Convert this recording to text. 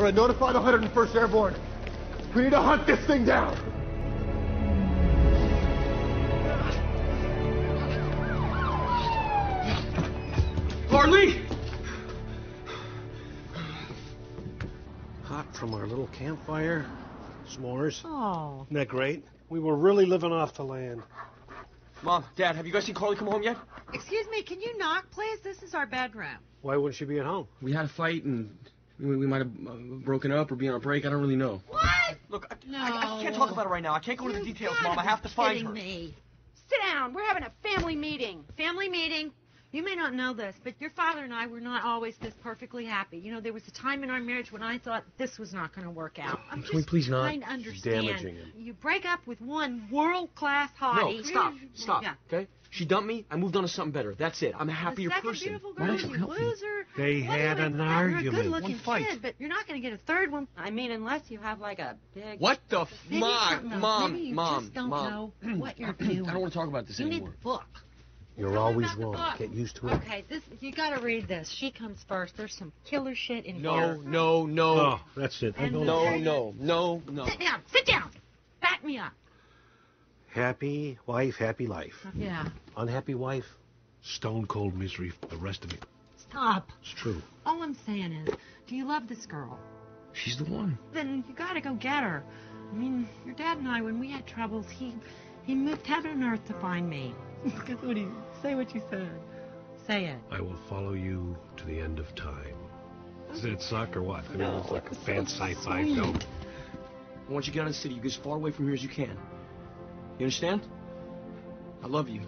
All right, notify the 101st Airborne. We need to hunt this thing down. Harley! Hot from our little campfire. S'mores. Oh. Isn't that great? We were really living off the land. Mom, Dad, have you guys seen Carly come home yet? Excuse me, can you knock, please? This is our bedroom. Why wouldn't she be at home? We had a fight and we, we might have uh, broken up or be on a break. I don't really know. What? Look, I, No. I, I can't talk about it right now. I can't go into the details, Mom. I have to find kidding her. Me. Sit down. We're having a family meeting. Family meeting. You may not know this, but your father and I were not always this perfectly happy. You know, there was a time in our marriage when I thought this was not going to work out. I'm Can we please not? trying to understand. damaging him. You break up with one world-class hottie. No, stop, stop. Yeah. Okay? She dumped me. I moved on to something better. That's it. I'm a The happier second person. beautiful Why girl, don't you you help me? loser. They What had do you an expect? You're a argument. good-looking One fight. kid, but you're not going to get a third one. I mean, unless you have like a big. What the f- Maybe you don't know. mom, mom, Maybe you mom, just don't mom. know what you're I don't want to talk about this anymore. You need anymore. the book. You're Tell always wrong. book. Get used to it. Okay, this you got to read this. She comes first. There's some killer shit in No, here. no, no, no. Oh, that's it. And no, no, no, no. Sit down. Sit down. Back me up. Happy wife, happy life. Yeah. Unhappy wife, stone cold misery for the rest of it. Stop. It's true. All I'm saying is, do you love this girl? She's the one. Then you got to go get her. I mean, your dad and I, when we had troubles, he he moved heaven and earth to find me. Guess what he say? What you said. Say it. I will follow you to the end of time. Does it suck or what? I mean, it's like a fan sci-fi film. I want you to get out of the city. You get as far away from here as you can. You understand? I love you.